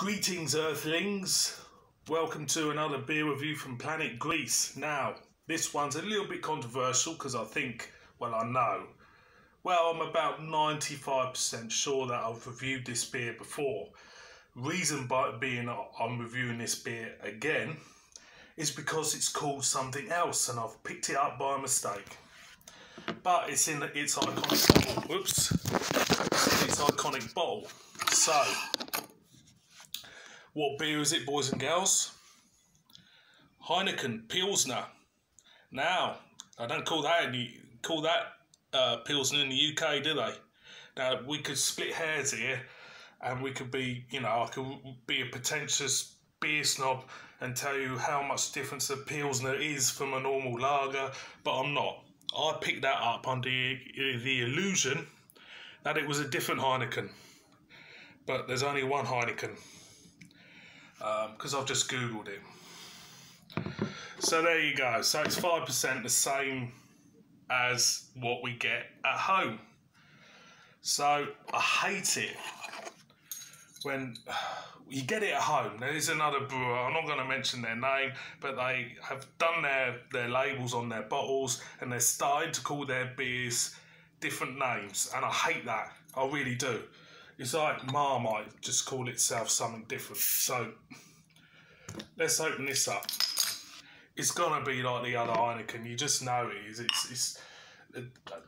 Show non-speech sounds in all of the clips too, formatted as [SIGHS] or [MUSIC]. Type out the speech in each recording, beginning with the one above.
Greetings, Earthlings. Welcome to another beer review from Planet Greece. Now, this one's a little bit controversial because I think, well, I know. Well, I'm about 95% sure that I've reviewed this beer before. Reason by being I'm reviewing this beer again is because it's called something else and I've picked it up by mistake. But it's in its iconic bottle. Whoops. It's its iconic bottle. So, what beer is it, boys and girls? Heineken Pilsner. Now, I don't call that any call that uh, Pilsner in the UK, do they? Now we could split hairs here, and we could be, you know, I could be a pretentious beer snob and tell you how much difference a Pilsner is from a normal lager, but I'm not. I picked that up under the illusion that it was a different Heineken, but there's only one Heineken because um, I've just googled it. So there you go. So it's five percent the same as what we get at home. So I hate it when [SIGHS] you get it at home. There is another brewer. I'm not going to mention their name, but they have done their their labels on their bottles and they're starting to call their beers different names, and I hate that. I really do. It's like Marmite, just call itself something different. So let's open this up. It's gonna be like the other Heineken. You just know it is. It's, it's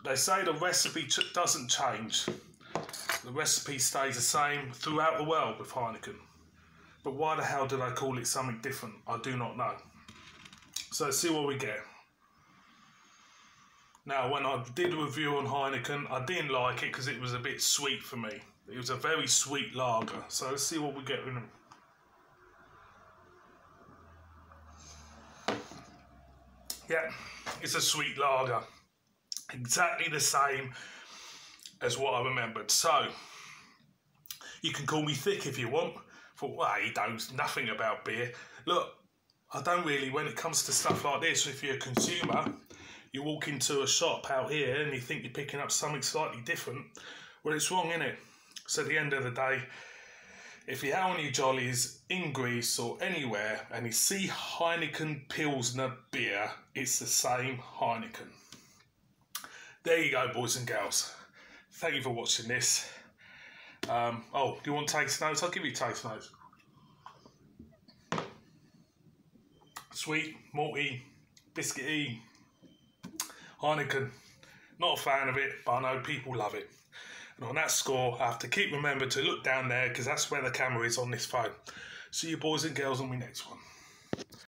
they say the recipe doesn't change. The recipe stays the same throughout the world with Heineken. But why the hell did I call it something different? I do not know. So see what we get. Now, when I did a review on Heineken, I didn't like it because it was a bit sweet for me. It was a very sweet lager. So let's see what we get in them. Yeah, it's a sweet lager. Exactly the same as what I remembered. So, you can call me thick if you want. For well, he knows nothing about beer. Look, I don't really, when it comes to stuff like this, if you're a consumer, you walk into a shop out here and you think you're picking up something slightly different. Well, it's wrong, isn't it? So at the end of the day, if out on your jollies in Greece or anywhere and you see Heineken Pilsner beer, it's the same Heineken. There you go, boys and girls. Thank you for watching this. Um, oh, do you want taste notes? I'll give you taste notes. Sweet, malty, biscuity, Heineken. Not a fan of it, but I know people love it. And on that score, I have to keep remember to look down there because that's where the camera is on this phone. See you boys and girls on my next one.